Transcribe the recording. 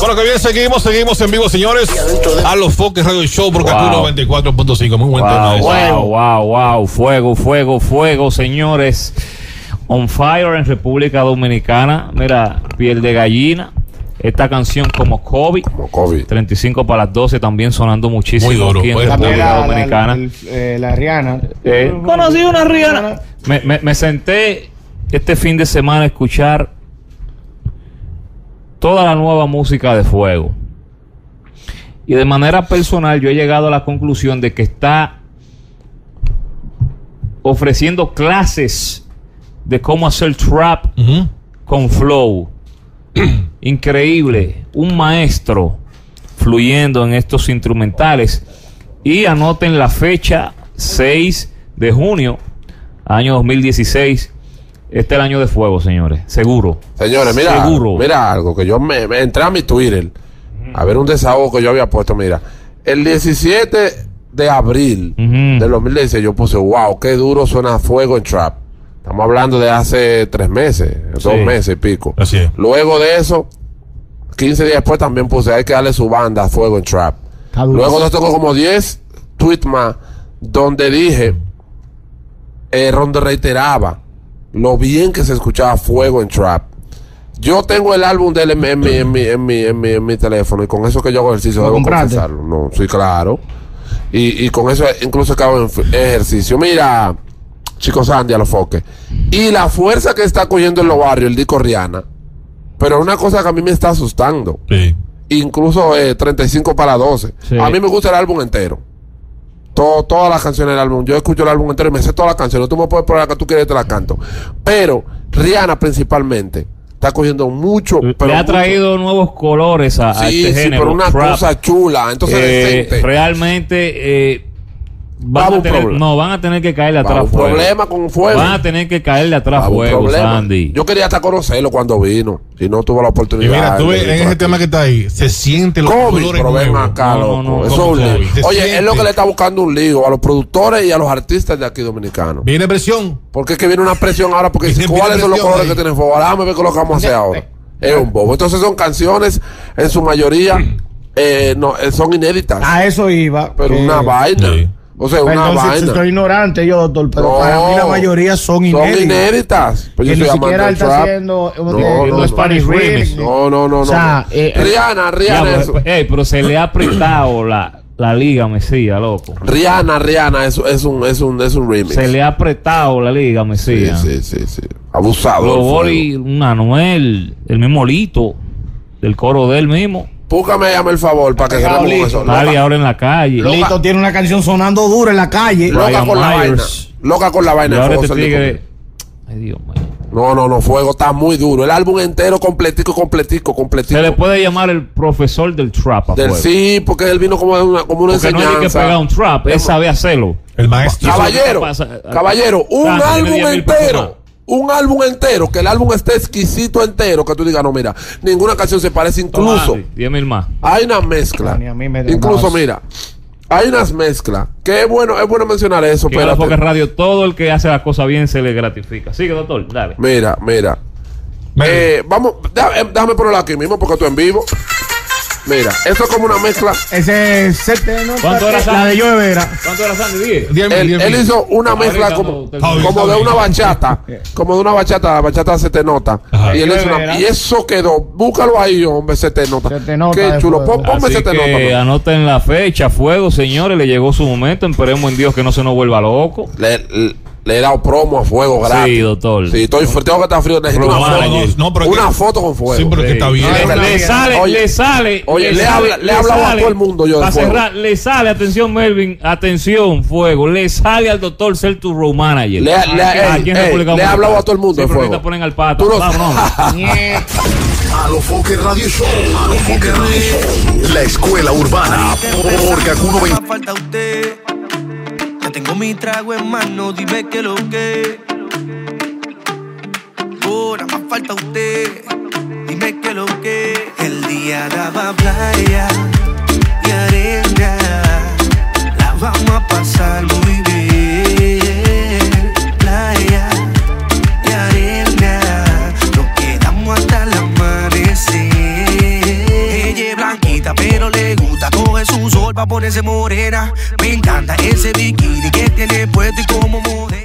Bueno, que bien, seguimos, seguimos en vivo, señores. A los Foques Radio Show por Kaku Wow. 94.5. Muy buen tema. Wow, ese. wow, wow, wow. Fuego, fuego, fuego, señores. On fire en República Dominicana. Mira, piel de gallina. Esta canción como Kobe. Como COVID. 35 para las 12 también sonando muchísimo Muy duro, aquí en pues. República la, la, Dominicana. el- eh, la Rihanna. Eh, conocí una Rihanna. Me, me- me senté este fin de semana a escuchar toda la nueva música de Fuego. Y de manera personal yo he llegado a la conclusión de que está ofreciendo clases de cómo hacer trap con flow. Increíble. Un maestro fluyendo en estos instrumentales. Y anoten la fecha 6 de junio, año 2016. Este es el año de fuego, señores. Seguro. Señores, mira, Seguro. mira algo que yo me, me entré a mi Twitter a ver un desahogo que yo había puesto. Mira, el 17 de abril Ujú. del 2016 yo puse, wow, qué duro suena fuego en trap. Estamos hablando de hace tres meses, dos Sí. meses y pico. Así es. Luego de eso, 15 días después también puse, hay que darle su banda a fuego en trap. Luego de esto tengo como 10 tweets más donde dije, eh, donde reiteraba lo bien que se escuchaba fuego en trap. Yo tengo el álbum de él en, mi- en mi, en, mi, en, mi, en, mi, en mi teléfono y con eso que yo hago ejercicio, ¿Lo debo compraste? confesarlo. No, sí, claro. Y, y con eso incluso que hago en ejercicio. Mira, chicos Sandy a los foques. Y la fuerza que está cogiendo en los barrios el disco Rihanna. Pero una cosa que a mí me está asustando Sí. incluso eh, 35 para 12. Sí. A mí me gusta el álbum entero. Todo, todas las canciones del álbum. Yo escucho el álbum entero y me sé todas las canciones. Tú me puedes poner la que tú quieres y te la canto. Pero Rihanna principalmente está cogiendo mucho. Pero Le ha mucho- traído nuevos colores a, a Sí, este sí, género. pero una trap. cosa chula. Entonces, Eh, decente. realmente eh, a van, a tener, no, van a tener que caerle atrás un fuego. problema con fuego. Van a tener que caerle atrás fuego. Sandy. Yo quería hasta conocerlo cuando vino. Y no tuve la Y oportunidad. mira, tú ves en ese aquí. tema que está ahí, se siente los COVID, pero ven acá, No, loco. no, no, Eso es Oye, es lo que le está buscando un lío a los productores y a los artistas de aquí dominicanos. Viene presión. Porque es que viene una presión ahora porque ¿cuáles viene son los colores ahí. que tienen fuego? Déjame ver qué es lo que vamos a hacer ahora. Es un bobo. Entonces son canciones, en su mayoría, eh, no, eh, son inéditas. A eso iba. pero una vaina. Sí. O sea, una entonces, vaina. estoy ignorante yo, doctor, pero No, para mí la mayoría son inéditas. Son inéditas. Pues que yo ni siquiera él está haciendo No, un, no, no. Spanish remix. No, no, no, O sea, no. eh, Rihanna, Ya, Rihanna, pero, eso. ey, pero se le ha apretado la, la liga Mesías, loco. Rihanna, Rihanna, eso es un, es un, es un remix. Se le ha apretado la liga Sí, Mesías. sí, sí, sí. Abusado. Los Bori, un Anuel, el mismo Lito, del coro de él mismo. Búscame, llame el favor para que se listo. eso. Nadie ahora en la calle. Loca. Lito tiene una canción sonando dura en la calle. loca con la vaina. Loca con la Y vaina. ahora este le tigre. Ay, Dios mío. No, no, no, Fuego está muy duro. El álbum entero, completico, completico, completico. Se le puede llamar el profesor del trap a Del fuego. sí, porque él vino como una, como una Porque no hay que enseñanza. pegar un trap, él sabe hacerlo. El maestro. Caballero, caballero, un álbum 10.000 personas. entero. Un álbum entero, que el álbum esté exquisito entero, que tú digas, no, mira, ninguna canción se parece, incluso. 10 mil más. Hay una mezcla. Ni a mí me Incluso, más. mira, hay unas mezclas. Que es bueno, es bueno mencionar eso, pero. la Foca Radio, todo el que hace las cosas bien se le gratifica. Sigue, doctor, dale. Mira, mira. Mira, Eh, vamos, déjame, déjame ponerlo aquí mismo porque tú en vivo. Mira, esto es como una mezcla. Ese set ¿no? ¿Cuánto era, La Sandy? de Joe Vera. ¿Cuánto era Sandy? 10. diez mil, Él, diez él hizo una mezcla no, como, como de una bachata. Como de una bachata. La bachata se te nota. Ajá. Y él hizo una- y eso quedó. Búscalo ahí, hombre, se te nota. Se te nota Qué chulo. Pon- Ponme Así se te que nota. man. anoten la fecha, fuego, señores, le llegó su momento, esperemos en Dios que no se nos vuelva loco. Le, le- le he dado promo a fuego gratis. Sí, doctor. Sí, estoy frío, tengo que estar frío. Necesito una foto. No, pero una que- foto con fuego. Sí, pero que está Sí. bien. Le, le sale, Oye, le sale. oye, le habla- le he hablado a todo el mundo yo de Para fuego. cerrar, le sale, atención Melvin, atención, fuego, le sale al doctor ser tu road manager. Le- le- Aquí en ey, República ey, le he hablado a todo el mundo Sí, de pero ahorita ponen al pato. Tú Vámonos. A lo Foque Radio Show. A lo Foque Radio Show. La escuela urbana. Por Kaku 90. Me falta usted. Tengo mi trago en mano, dime que lo que. Ahora más falta usted. Dime que lo que. El día daba playa pa' ponerse morena. Me encanta ese bikini que tiene puesto y como modelo.